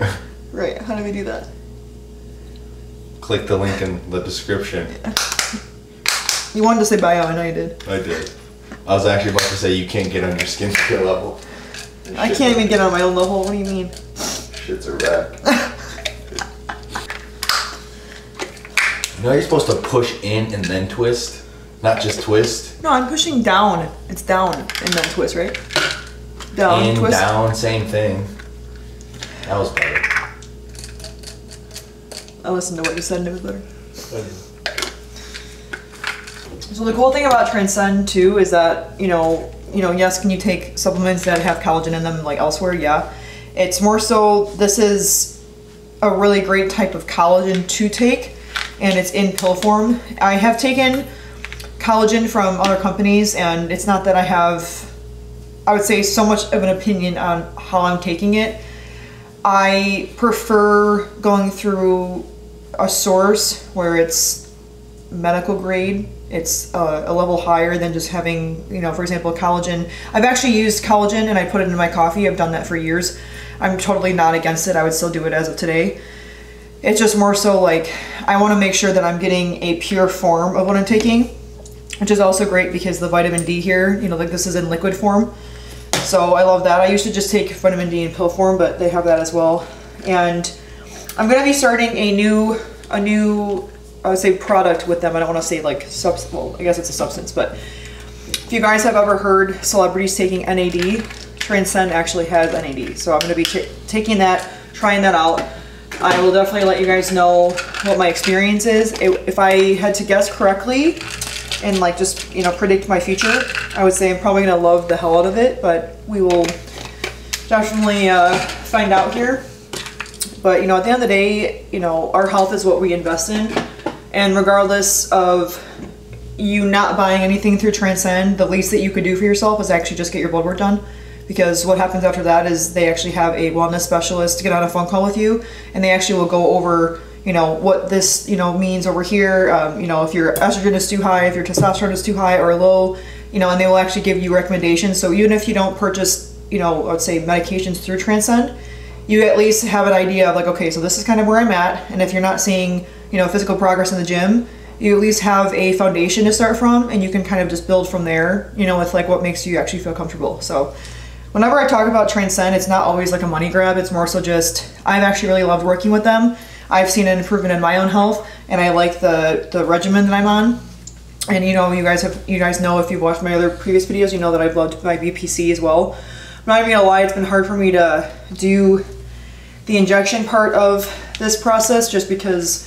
right? How do we do that? Click the link in the description. You wanted to say bio, I know you did. I did. I was actually about to say you can't get on your skincare level. I can't even get on my own level. What do you mean? Shit's a wreck. you know you're supposed to push in and then twist, not just twist. No, I'm pushing down. It's down and then twist, right? Down, in, twist. down, same thing. That was better. I listened to what you said and it was better. So the cool thing about Transcend too is that you know, you know, yes, can you take supplements that have collagen in them like elsewhere? Yeah, it's more so. This is a really great type of collagen to take, and it's in pill form. I have taken collagen from other companies, and it's not that I have, I would say, so much of an opinion on how I'm taking it. I prefer going through a source where it's medical grade. It's uh, a level higher than just having, you know, for example, collagen. I've actually used collagen and I put it in my coffee. I've done that for years. I'm totally not against it. I would still do it as of today. It's just more so like I want to make sure that I'm getting a pure form of what I'm taking, which is also great because the vitamin D here, you know, like this is in liquid form. So I love that. I used to just take vitamin D in pill form, but they have that as well. And I'm gonna be starting a new, a new, I would say product with them. I don't want to say like subs. Well, I guess it's a substance, but if you guys have ever heard celebrities taking NAD, Transcend actually has NAD. So I'm gonna be taking that, trying that out. I will definitely let you guys know what my experience is. It- If I had to guess correctly, and like just you know predict my future i would say i'm probably gonna love the hell out of it but we will definitely uh, find out here. But you know at the end of the day you know our health is what we invest in and regardless of you not buying anything through transcend the least that you could do for yourself is actually just get your blood work done because what happens after that is they actually have a wellness specialist to get on a phone call with you and they actually will go over you know what this you know means over here. Um, you know if your estrogen is too high if your testosterone is too high or low you know and they will actually give you recommendations. So even if you don't purchase you know i would say medications through transcend you at least have an idea of like okay so this is kind of where i'm at. And if you're not seeing you know physical progress in the gym you at least have a foundation to start from and you can kind of just build from there you know with like what makes you actually feel comfortable. So whenever i talk about transcend it's not always like a money grab. It's more so just i've actually really loved working with them i've seen an improvement in my own health and i like the the regimen that i'm on and you know you guys have you guys know if you've watched my other previous videos you know that i've loved my bpc as well i'm not even gonna lie it's been hard for me to do the injection part of this process just because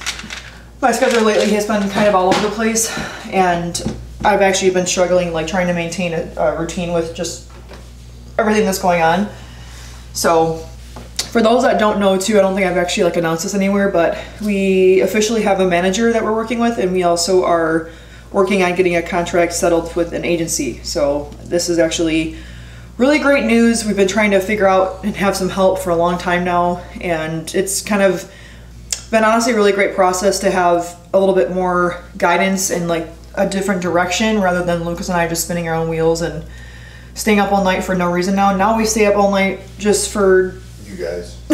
my schedule lately has been kind of all over the place and I've actually been struggling like trying to maintain a, a routine with just everything that's going on. So for those that don't know too, I don't think I've actually like announced this anywhere, but we officially have a manager that we're working with and we also are working on getting a contract settled with an agency. So this is actually really great news. We've been trying to figure out and have some help for a long time now and it's kind of been honestly a really great process to have a little bit more guidance and like a different direction rather than Lucas and I just spinning our own wheels and staying up all night for no reason now. Now we stay up all night just for You guys.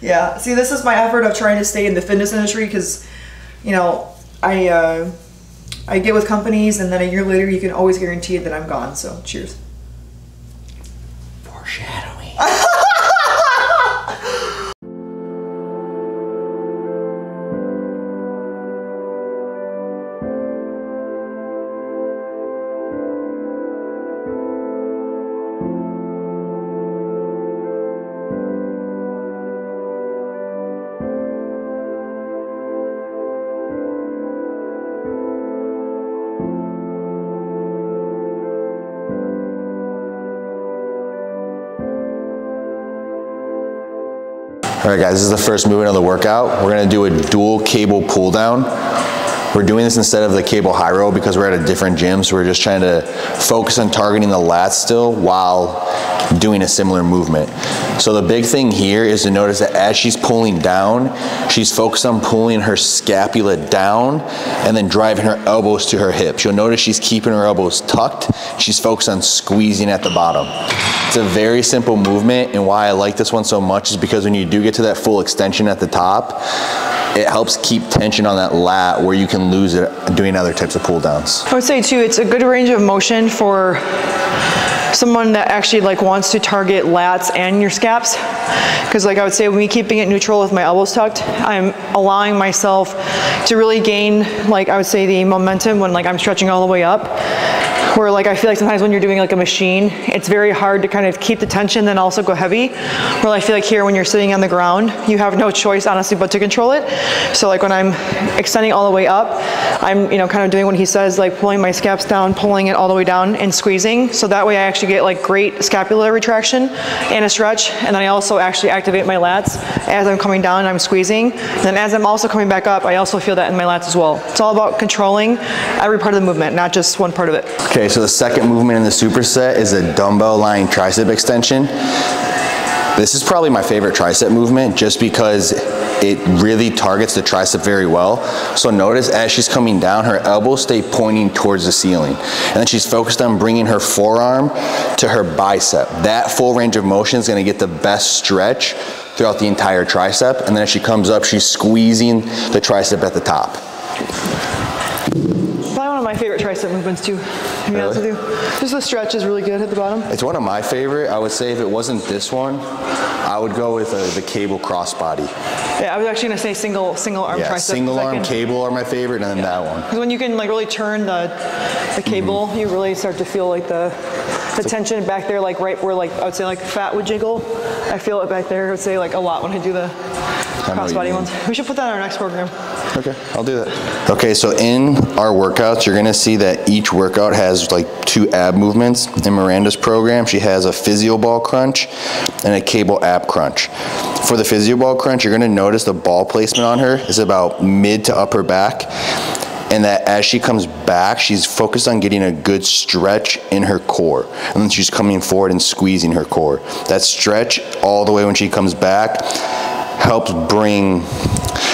yeah. See, this is my effort of trying to stay in the fitness industry because, you know, I uh, I get with companies and then a year later you can always guarantee that I'm gone. So cheers. Foreshadowing. All right, guys, this is the first movement of the workout. We're gonna do a dual cable pull down. We're doing this instead of the cable high row because we're at a different gym, so we're just trying to focus on targeting the lats still while doing a similar movement. So the big thing here is to notice that as she's pulling down, she's focused on pulling her scapula down and then driving her elbows to her hips. You'll notice she's keeping her elbows tucked. She's focused on squeezing at the bottom. It's a very simple movement and why I like this one so much is because when you do get to that full extension at the top, it helps keep tension on that lat where you can lose it doing other types of pull downs. I would say too, it's a good range of motion for someone that actually like wants to target lats and your scaps. Because like I would say, me keeping it neutral with my elbows tucked, I'm allowing myself to really gain, like I would say the momentum when like I'm stretching all the way up. Where like I feel like sometimes when you're doing like a machine, it's very hard to kind of keep the tension then also go heavy. Where I feel like here when you're sitting on the ground, you have no choice honestly but to control it. So like when I'm extending all the way up, I'm you know kind of doing what he says, like pulling my scaps down, pulling it all the way down and squeezing. So that way I actually get like great scapular retraction and a stretch. And then I also actually activate my lats as I'm coming down I'm squeezing. And then as I'm also coming back up, I also feel that in my lats as well. It's all about controlling every part of the movement, not just one part of it. Okay, so the second movement in the superset is a dumbbell lying tricep extension. This is probably my favorite tricep movement just because it really targets the tricep very well. So notice as she's coming down, her elbows stay pointing towards the ceiling. And then she's focused on bringing her forearm to her bicep. That full range of motion is gonna get the best stretch throughout the entire tricep. And then as she comes up, she's squeezing the tricep at the top. Probably one of my favorite tricep movements too, to be honest with you. Just the stretch is really good at the bottom. It's one of my favorite. I would say if it wasn't this one, I would go with uh, the cable crossbody. Yeah, I was actually gonna say single single arm Yeah, tricep. single arm cable are my favorite, and then that one. Because when you can like really turn the the cable, you really start to feel like the the tension back there, like right where like I would say like fat would jiggle. I feel it back there. I would say like a lot when I do the what crossbody ones. We should put that in our next program. Okay, I'll do that. Okay, so in our workouts, you're gonna see that each workout has like two ab movements. In Miranda's program, she has a physio ball crunch and a cable ab crunch. For the physio ball crunch, you're gonna notice the ball placement on her is about mid to upper back. And that as she comes back, she's focused on getting a good stretch in her core. And then she's coming forward and squeezing her core. That stretch all the way when she comes back helps bring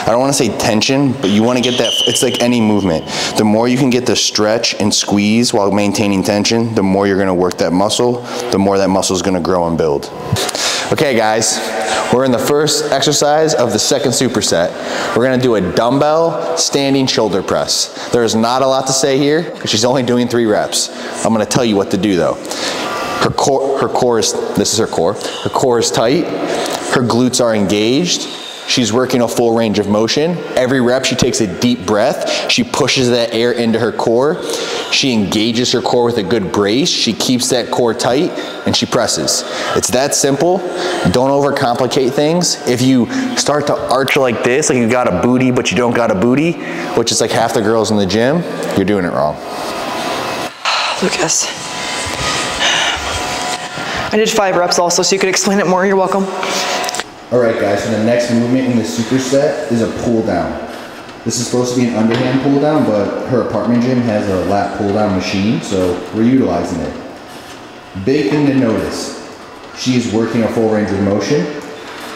I don't want to say tension, but you want to get that. It's like any movement. The more you can get the stretch and squeeze while maintaining tension, the more you're going to work that muscle, the more that muscle is going to grow and build. Okay, guys, we're in the first exercise of the second superset. We're going to do a dumbbell standing shoulder press. There's not a lot to say here because she's only doing three reps. I'm going to tell you what to do though. Her core, her core is, this is her core. Her core is tight. Her glutes are engaged. She's working a full range of motion. Every rep, she takes a deep breath. She pushes that air into her core. She engages her core with a good brace. She keeps that core tight and she presses. It's that simple. Don't overcomplicate things. If you start to arch like this, like you got a booty, but you don't got a booty, which is like half the girls in the gym, you're doing it wrong. Lucas. I did five reps also, so you could explain it more. You're welcome. All right, guys, so the next movement in the superset is a pull down. This is supposed to be an underhand pull down, but her apartment gym has a lat pull down machine, so we're utilizing it. Big thing to notice, she is working a full range of motion.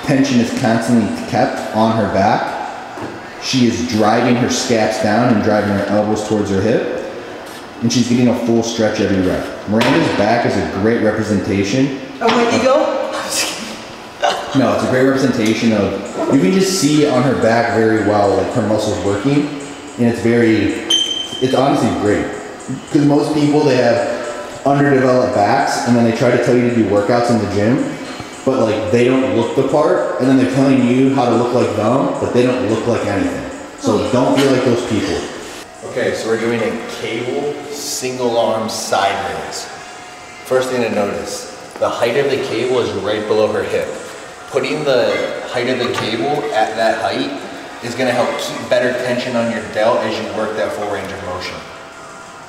Tension is constantly kept on her back. She is driving her scaps down and driving her elbows towards her hip. And she's getting a full stretch every rep. Miranda's back is a great representation Oh, my ego? No, it's a great representation of. You can just see on her back very well, like her muscles working, and it's very. It's honestly great because most people they have underdeveloped backs, and then they try to tell you to do workouts in the gym, but like they don't look the part, and then they're telling you how to look like them, but they don't look like anything. So oh. don't be like those people. Okay, so we're doing a cable single arm side raise. First thing to notice, the height of the cable is right below her hip. Putting the height of the cable at that height is gonna help keep better tension on your delt as you work that full range of motion.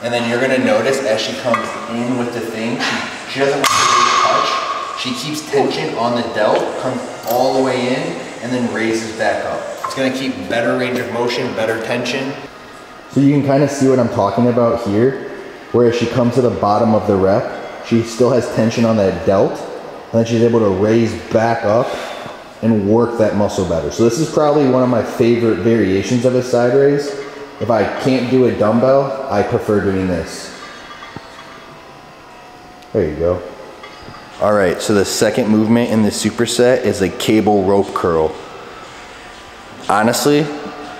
And then you're gonna notice as she comes in with the thing, she, she doesn't want to touch. She keeps tension on the delt, comes all the way in, and then raises back up. It's gonna keep better range of motion, better tension. So you can kind of see what I'm talking about here, where she comes to the bottom of the rep, she still has tension on that delt, and then she's able to raise back up and work that muscle better. So this is probably one of my favorite variations of a side raise. If I can't do a dumbbell, I prefer doing this. There you go. All right, so the second movement in the superset is a cable rope curl. Honestly,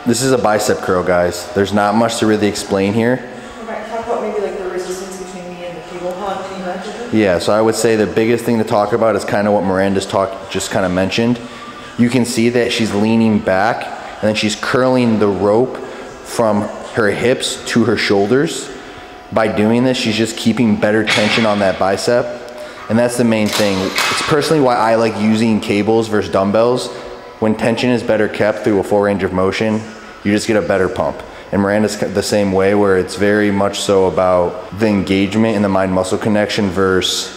this is a bicep curl, guys. There's not much to really explain here. Okay, talk about maybe like the resistance between me and the cable hunt. Can you mention it? Yeah, so I would say the biggest thing to talk about is kind of what Miranda's talk just kind of mentioned. You can see that she's leaning back and then she's curling the rope from her hips to her shoulders. By doing this, she's just keeping better tension on that bicep. And that's the main thing. It's personally why I like using cables versus dumbbells. When tension is better kept through a full range of motion, you just get a better pump. And Miranda's the same way, where it's very much so about the engagement and the mind muscle connection versus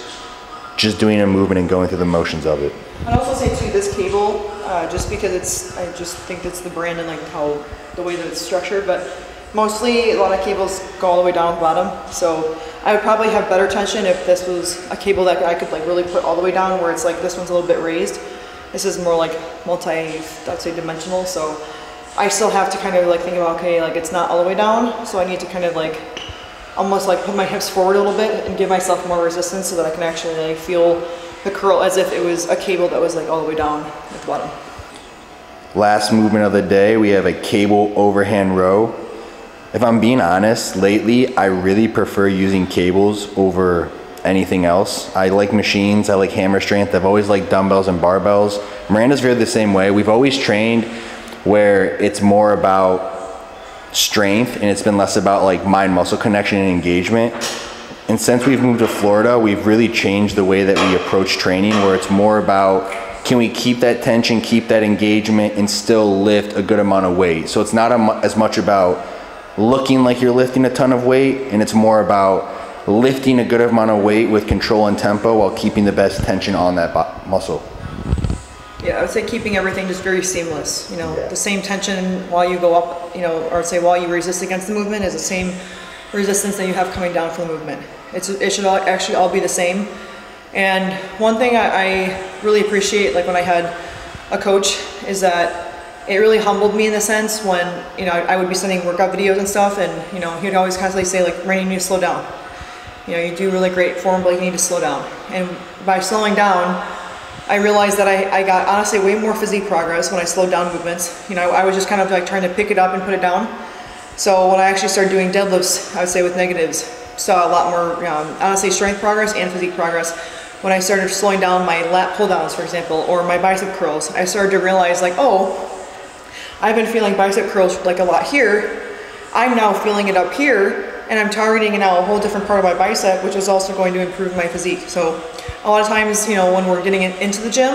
just doing a movement and going through the motions of it. I'd also say too, this cable, uh, just because it's, I just think it's the brand and like how, the way that it's structured, but mostly a lot of cables go all the way down the bottom. So I would probably have better tension if this was a cable that I could like really put all the way down where it's like this one's a little bit raised. This is more like multi, I'd say dimensional. So I still have to kind of like think about, okay, like it's not all the way down. So I need to kind of like almost like put my hips forward a little bit and give myself more resistance so that I can actually like feel the curl as if it was a cable that was like all the way down at the bottom. Last movement of the day, we have a cable overhand row. If I'm being honest, lately I really prefer using cables over anything else. I like machines, I like hammer strength, I've always liked dumbbells and barbells. Miranda's very the same way. We've always trained where it's more about strength and it's been less about like mind muscle connection and engagement. And since we've moved to Florida, we've really changed the way that we approach training where it's more about can we keep that tension, keep that engagement, and still lift a good amount of weight. So it's not as much about looking like you're lifting a ton of weight, and it's more about lifting a good amount of weight with control and tempo while keeping the best tension on that muscle. Yeah, I would say keeping everything just very seamless. You know, the same tension while you go up, you know, or say while you resist against the movement is the same resistance that you have coming down from the movement. It's it should all, actually all be the same. And one thing I, I really appreciate, like when I had a coach, is that it really humbled me in the sense when you know I, I would be sending workout videos and stuff, and you know he'd always constantly say like, "Rainy, you need to slow down." You know, you do really great form, but you need to slow down. And by slowing down, I realized that I, I got honestly way more physique progress when I slowed down movements. You know, I was just kind of like trying to pick it up and put it down. So when I actually started doing deadlifts, I would say with negatives, saw a lot more, um, honestly, strength progress and physique progress. When I started slowing down my lat pull downs, for example, or my bicep curls, I started to realize like, oh, I've been feeling bicep curls like a lot here. I'm now feeling it up here, and I'm targeting now a whole different part of my bicep, which is also going to improve my physique. So a lot of times, you know, when we're getting into the gym,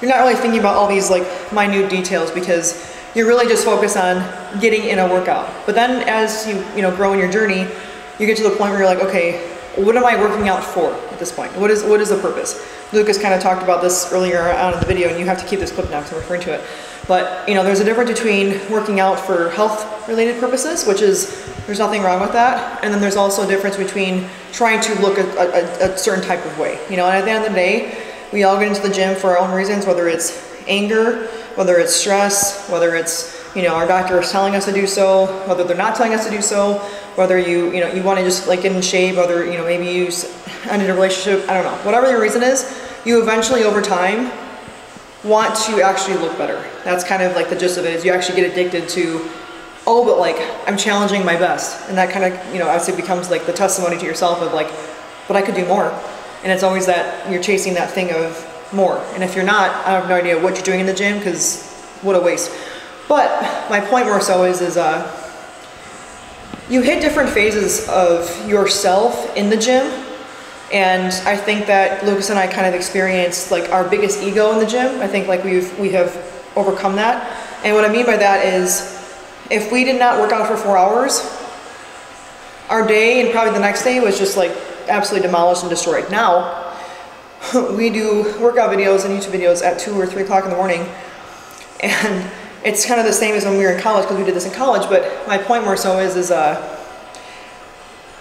you're not really thinking about all these like minute details because you're really just focused on getting in a workout. But then as you, you know, grow in your journey, you get to the point where you're like, okay, what am I working out for at this point? What is what is the purpose? Lucas kind of talked about this earlier on in the video, and you have to keep this clip now because I'm referring to it. But you know, there's a difference between working out for health-related purposes, which is there's nothing wrong with that, and then there's also a difference between trying to look a, a, a certain type of way. You know, and at the end of the day, we all get into the gym for our own reasons, whether it's anger, whether it's stress, whether it's you know our doctor is telling us to do so, whether they're not telling us to do so, whether you you know you want to just like get in shape, whether you know maybe you ended a relationship, I don't know, whatever your reason is, you eventually over time want to actually look better. That's kind of like the gist of it is you actually get addicted to oh but like I'm challenging my best. And that kind of you know I say becomes like the testimony to yourself of like but I could do more. And it's always that you're chasing that thing of more. And if you're not I have no idea what you're doing in the gym because what a waste. But my point more so is is uh you hit different phases of yourself in the gym and I think that Lucas and I kind of experienced like our biggest ego in the gym. I think like we've we have overcome that. And what I mean by that is if we did not work out for four hours, our day and probably the next day was just like absolutely demolished and destroyed. Now we do workout videos and YouTube videos at two or three o'clock in the morning And it's kind of the same as when we were in college because we did this in college. But my point more so is is uh,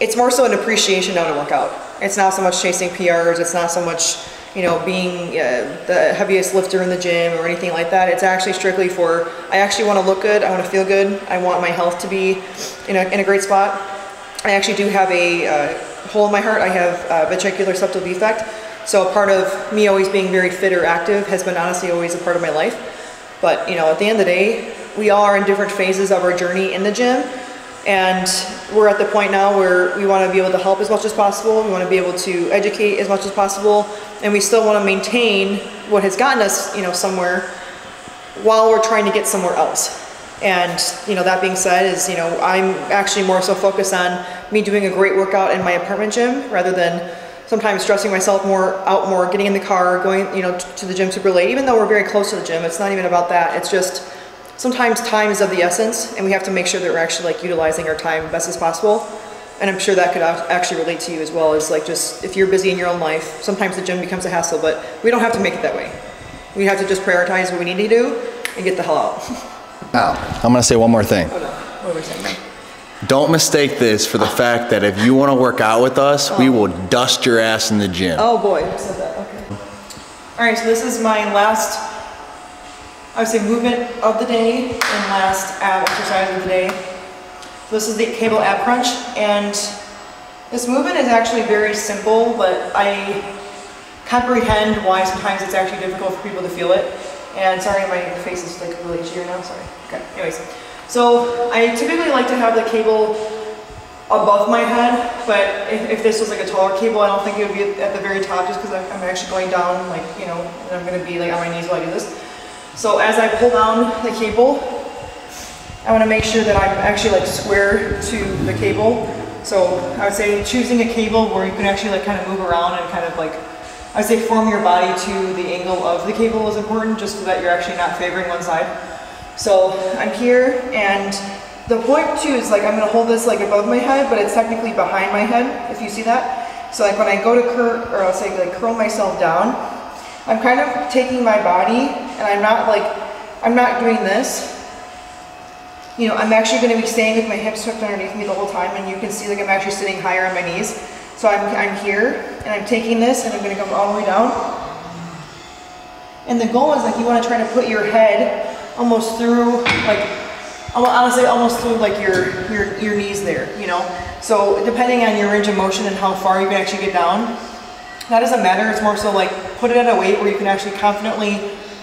it's more so an appreciation now to work out. It's not so much chasing PRs. It's not so much you know being uh, the heaviest lifter in the gym or anything like that. It's actually strictly for I actually want to look good. I want to feel good. I want my health to be in a, in a great spot. I actually do have a uh, hole in my heart. I have a ventricular septal defect. So a part of me always being very fit or active has been honestly always a part of my life. But you know, at the end of the day, we all are in different phases of our journey in the gym. And we're at the point now where we want to be able to help as much as possible. We want to be able to educate as much as possible. And we still want to maintain what has gotten us, you know, somewhere while we're trying to get somewhere else. And, you know, that being said is, you know, I'm actually more so focused on me doing a great workout in my apartment gym rather than sometimes stressing myself more out more, getting in the car, going, you know, to the gym super late, even though we're very close to the gym. It's not even about that. It's just sometimes time is of the essence and we have to make sure that we're actually like utilizing our time best as possible. And I'm sure that could actually relate to you as well as like just if you're busy in your own life, sometimes the gym becomes a hassle, but we don't have to make it that way. We have to just prioritize what we need to do and get the hell out. Now, I'm gonna say one more thing. oh no, what were we saying? Don't mistake this for the fact that if you want to work out with us, we oh. will dust your ass in the gym. Oh boy, who said that? Okay. All right, so this is my last, I would say, movement of the day and last ab exercise of the day. So this is the cable ab crunch, and this movement is actually very simple, but I comprehend why sometimes it's actually difficult for people to feel it. And sorry, my face is like really itchy right now. Sorry. Okay. Anyways, so I typically like to have the cable above my head, but if, if this was like a taller cable, I don't think it would be at the very top just because I'm actually going down, like, you know, and I'm going to be like on my knees while I do this. So as I pull down the cable, I want to make sure that I'm actually like square to the cable. So I would say choosing a cable where you can actually like kind of move around and kind of like, I would say form your body to the angle of the cable is important just so that you're actually not favoring one side. So I'm here and the point too is like I'm gonna hold this like above my head, but it's technically behind my head, if you see that. So like when I go to curl, or I'll say like curl myself down, I'm kind of taking my body and I'm not like, I'm not doing this. You know, I'm actually gonna be staying with my hips tucked underneath me the whole time and you can see like I'm actually sitting higher on my knees. So I'm, I'm here and I'm taking this and I'm gonna come all the way down. And the goal is like you want to try to put your head almost through like honestly almost through like your your your knees there, you know. So depending on your range of motion and how far you can actually get down, that doesn't matter. It's more so like put it at a weight where you can actually confidently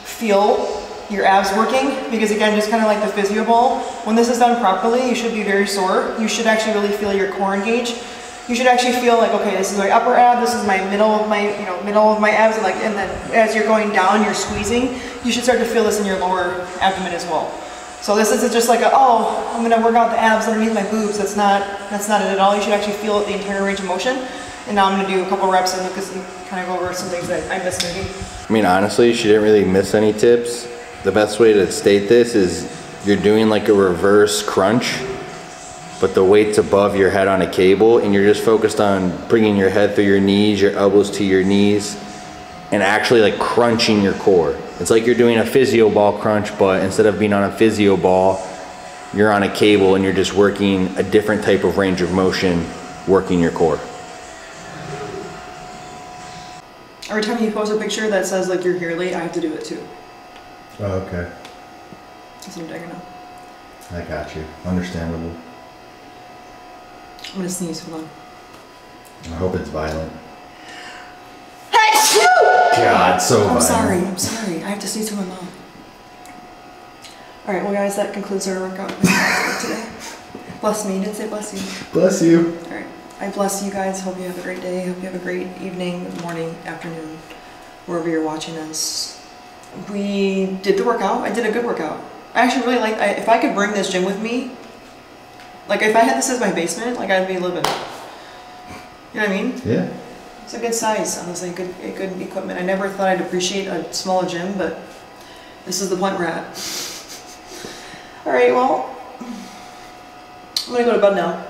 feel your abs working. Because again just kind of like the physio ball when this is done properly you should be very sore. You should actually really feel your core engage. You should actually feel like okay this is my upper ab this is my middle of my you know middle of my abs and like and then as you're going down you're squeezing you should start to feel this in your lower abdomen as well. So this isn't just like a, oh i'm to work out the abs underneath my boobs. That's not that's not it at all. You should actually feel the entire range of motion and now i'm to do a couple reps and Lucas can kind of go over some things that i missed maybe I mean, honestly, she didn't really miss any tips. The best way to state this is you're doing like a reverse crunch, but the weight's above your head on a cable, and you're just focused on bringing your head through your knees, your elbows to your knees, and actually like crunching your core. It's like you're doing a physio ball crunch, but instead of being on a physio ball, you're on a cable and you're just working a different type of range of motion, working your core. Every time you post a picture that says like you're here late i have to do it too Oh, okay. that's what i'm doing now I got you. Understandable. i'm to sneeze hold on I hope it's violent. God, so i'm violent. sorry i'm sorry i have to sneeze to my mom all right well guys that concludes our workout today bless me you didn't say bless you Bless you. All right. I bless you guys. Hope you have a great day. Hope you have a great evening, morning, afternoon, wherever you're watching us. We did the workout. I did a good workout. I actually really like. I, if I could bring this gym with me, like if I had this as my basement, like I'd be living. You know what I mean? Yeah. It's a good size, honestly. Good, good equipment. I never thought I'd appreciate a smaller gym, but this is the point we're at. All right. Well, I'm gonna go to bed now.